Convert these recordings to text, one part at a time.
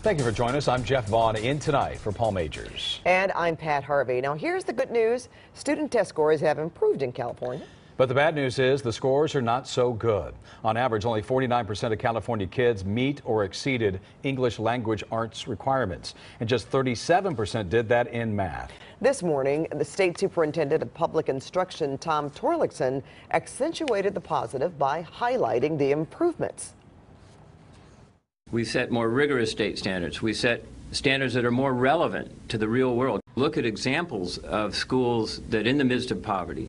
Thank you for joining us. I'm Jeff Vaughn in tonight for Paul Magers. And I'm Pat Harvey. Now, here's the good news student test scores have improved in California. But the bad news is the scores are not so good. On average, only 49% of California kids meet or exceeded English language arts requirements, and just 37% did that in math. This morning, the state superintendent of public instruction, Tom Torlakson, accentuated the positive by highlighting the improvements. We set more rigorous state standards. We set standards that are more relevant to the real world. Look at examples of schools that in the midst of poverty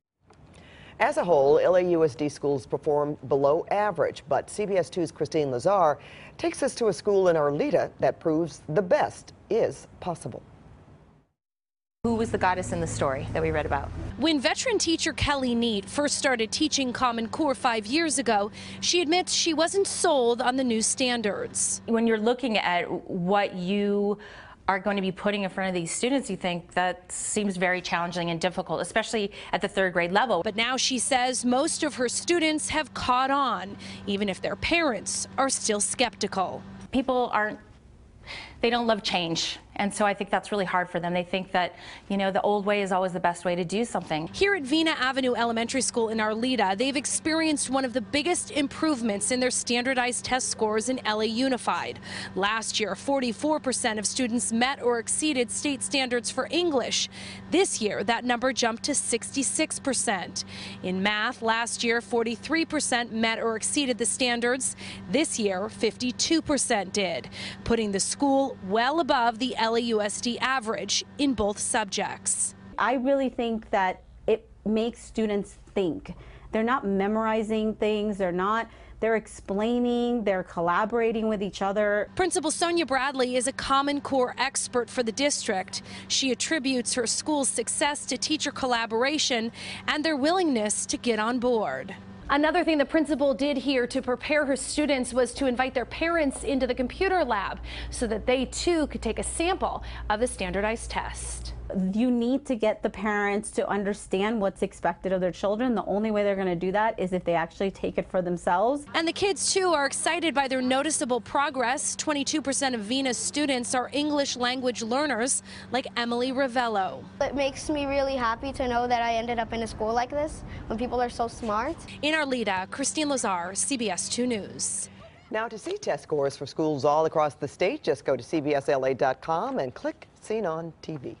as a whole, LAUSD schools perform below average, but CBS 2's Kristine Lazar takes us to a school in Arleta that proves the best is possible. Who was the goddess in the story that we read about? When veteran teacher Kelly Neat first started teaching Common Core five years ago, she admits she wasn't sold on the new standards. When you're looking at what you are going to be putting in front of these students, you think that seems very challenging and difficult, especially at the third grade level. But now she says most of her students have caught on, even if their parents are still skeptical. People aren't, they don't love change. And so I think that's really hard for them. They think that, you know, the old way is always the best way to do something. Here at Vena Avenue Elementary School in Arleta, they've experienced one of the biggest improvements in their standardized test scores in LA Unified. Last year, 44% of students met or exceeded state standards for English. This year, that number jumped to 66%. In math, last year, 43% met or exceeded the standards. This year, 52% did, putting the school well above the LAUSD average in both subjects. I really think that it makes students think. They're not memorizing things, they're not they're explaining, they're collaborating with each other. Principal Sonia Bradley is a Common Core expert for the district. She attributes her school's success to teacher collaboration and their willingness to get on board. Another thing the principal did here to prepare her students was to invite their parents into the computer lab so that they too could take a sample of the standardized test you need to get the parents to understand what's expected of their children. The only way they're going to do that is if they actually take it for themselves. And the kids, too, are excited by their noticeable progress. 22% of Vena's students are English language learners, like Emily Ravello. It makes me really happy to know that I ended up in a school like this when people are so smart. In Arleta, Kristine Lazar, CBS 2 News. Now, to see test scores for schools all across the state, just go to CBSLA.com and click Seen on TV.